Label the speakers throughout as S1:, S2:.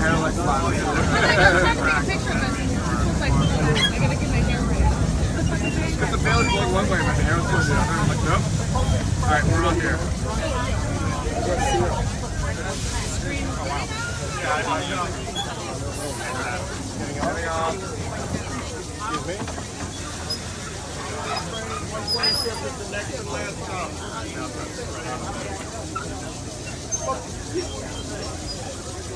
S1: like finally.
S2: I'm taking a picture of this. It's like, I gotta get my hair ready.
S1: Because the veil is going one way, but the arrow's going the other. I'm like, nope. All right, we're on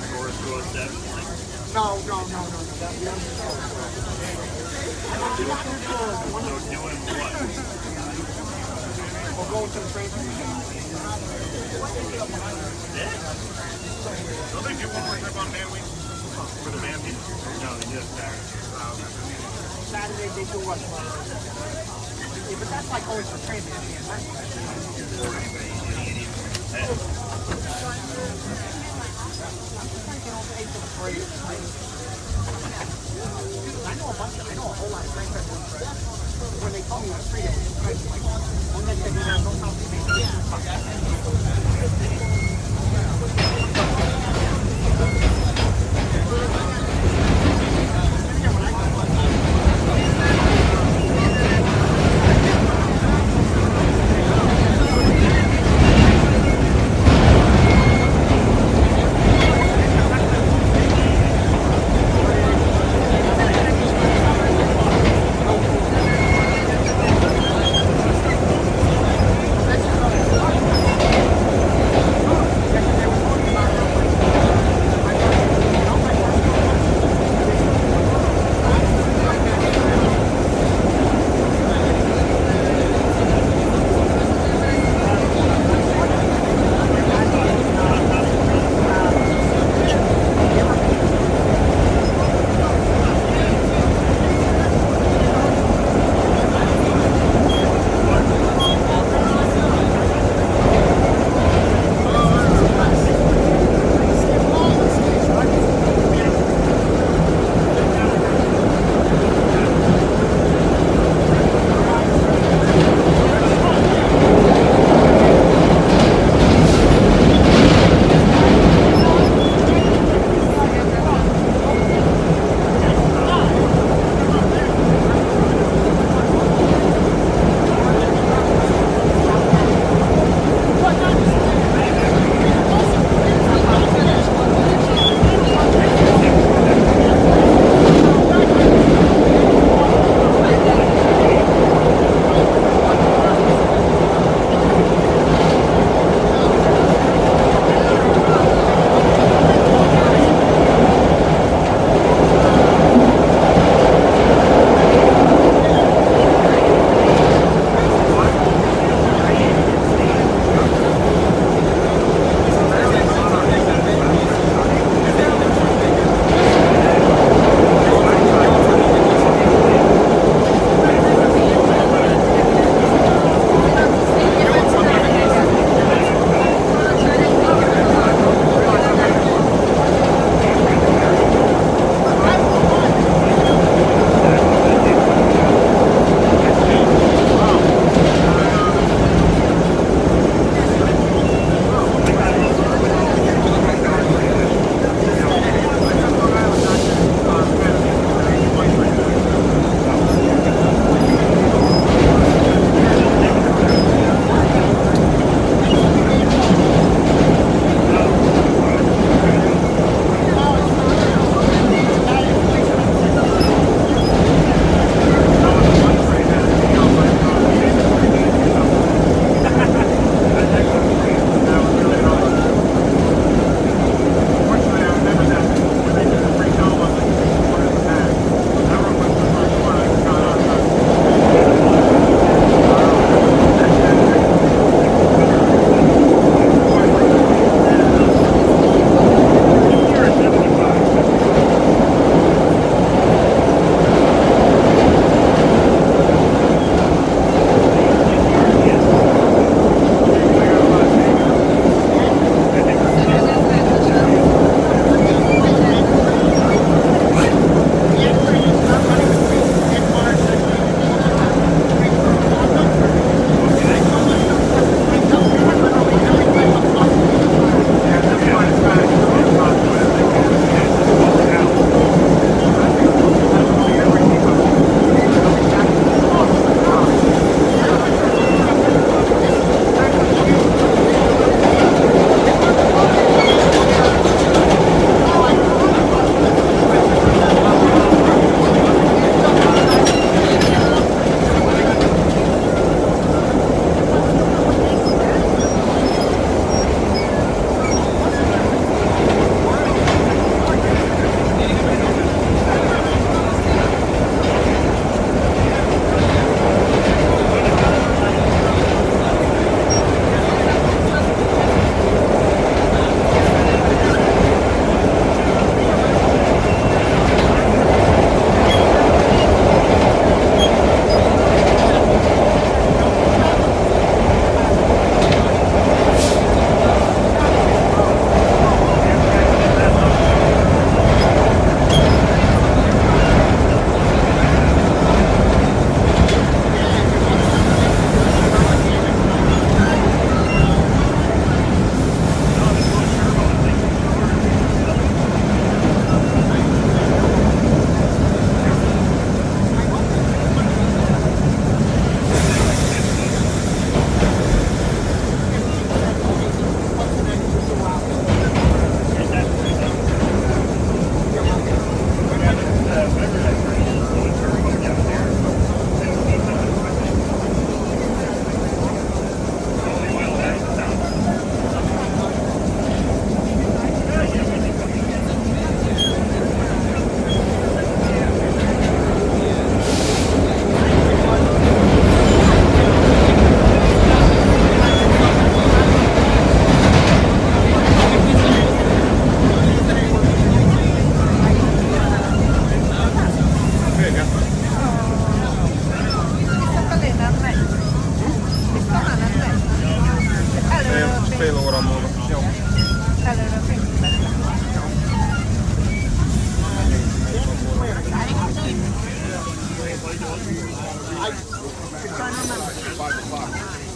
S1: here.
S3: No, no, no, no, no. We'll go to the train station.
S1: Don't they do one more trip on Week? For the man people? No, they just
S3: Saturday they do what? Yeah, but that's like always for train station. That's I know a bunch of, I know a whole lot of station. When they call me it was free,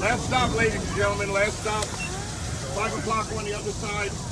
S1: Last stop, ladies and gentlemen. Last stop. Five o'clock on the other side.